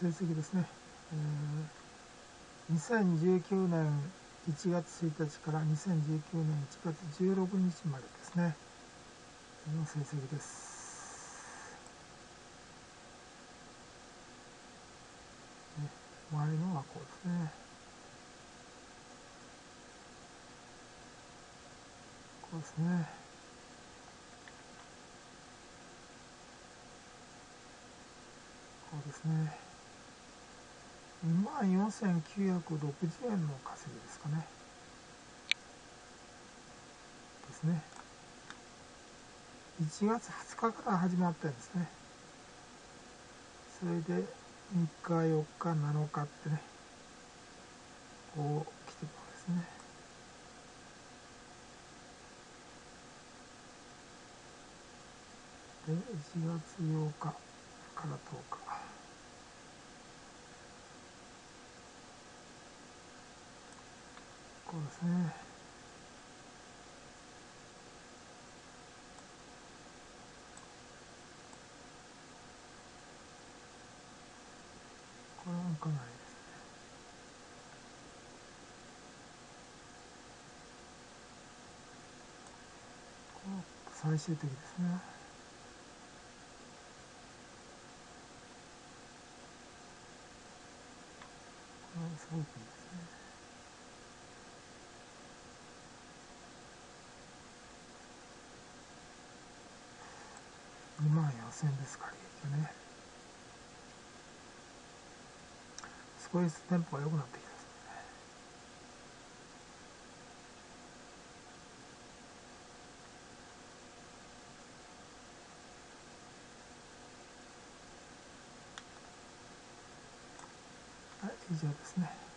成績ですね、えー、2019年1月1日から2019年1月16日までですね。の成績です、ね、周りのはこうですね。こうですね。そうですね。2万4960円の稼ぎですかね。ですね。1月2日から始まったんですね。それで3日4日7日ってねこう来てるわけですね。で1月8日から10日。こうですね。これはかなりですね。この最終的ですね。これはすごくいいですね。2万4000円ですか利益ね。少しずつテンポが良くなってきたですね。はい。以上ですね。